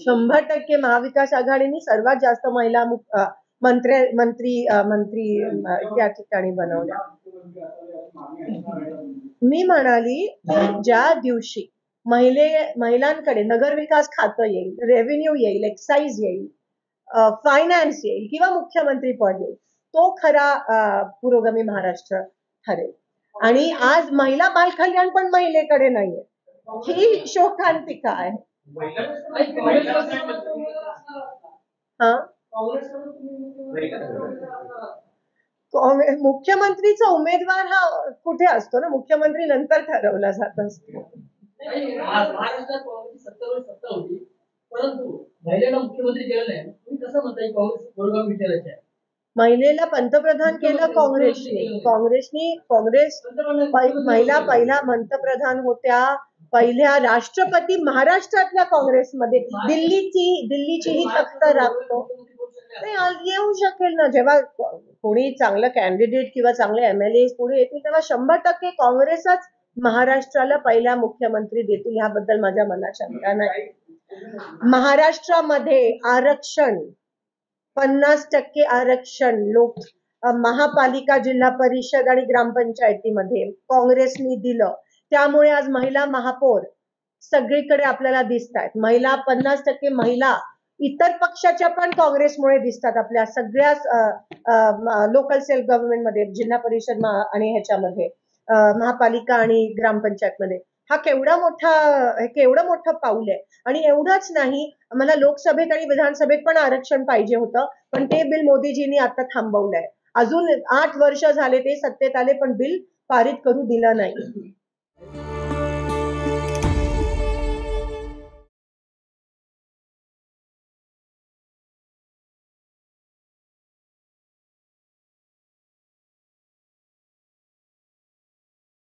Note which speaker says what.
Speaker 1: शंभर टक्के महाविकास आघाडीने सर्वात जास्त महिला मंत्री मंत्री मंत्री त्या ठिकाणी बनवल्या. मी म्हणाली ज्या दिवशी महिले महिलांकडे नगरविकास खातं येईल रेव्हेन्यू येईल एक्साईज येईल फायनान्स येईल किंवा मुख्यमंत्री पद येईल तो खरा पुरोगामी महाराष्ट्र ठरेल. आणि आज महिला बालकल्याण पण महिलेकडे नाहीये. ही शोकांतिका आहे. हा? काँग्रेस मुख्यमंत्रीचा उमेदवार हा कुठे असतो ना? मुख्यमंत्री नंतर ठरवला जात असतो.
Speaker 2: महिलेला
Speaker 1: पंतप्रधान केलं काँग्रेसने. काँग्रेसने काँग्रेस महिला पहिला पंतप्रधान होत्या. पहिल्या राष्ट्रपती महाराष्ट्रातल्या काँग्रेसमध्ये दिल्लीची दिल्लीची ही तख्त राखतो. नाही येऊ शकेल ना जेव्हा कोणी चांगलं कॅन्डिडेट किंवा चांगले एम एल ए पुढे येतील तेव्हा शंभर टक्के काँग्रेसच महाराष्ट्राला पहिला मुख्यमंत्री देतील ह्याबद्दल माझ्या मनात शंका नाही. महाराष्ट्रामध्ये आरक्षण पन्नास टक्के आरक्षण लोक महापालिका जिल्हा परिषद आणि ग्रामपंचायतीमध्ये काँग्रेसनी दिलं. त्यामुळे आज महिला महापौर सगळीकडे आपल्याला दिसतायत. महिला पन्नास टक्के महिला इतर पक्षाच्या पण काँग्रेसमुळे दिसतात आपल्या सगळ्या लोकल सेल्फ गव्हर्नमेंटमध्ये जिल्हा परिषद आणि ह्याच्यामध्ये महापालिका आणि ग्रामपंचायतमध्ये. हा केवढा मोठा हे केवढं मोठं पाऊल आहे. आणि एवढंच नाही मला लोकसभेत आणि विधानसभेत पण आरक्षण पाहिजे होतं पण ते बिल मोदीजींनी आता थांबवलंय. अजून आठ वर्ष झाले ते सत्तेत आले पण बिल पारित करू दिलं नाही.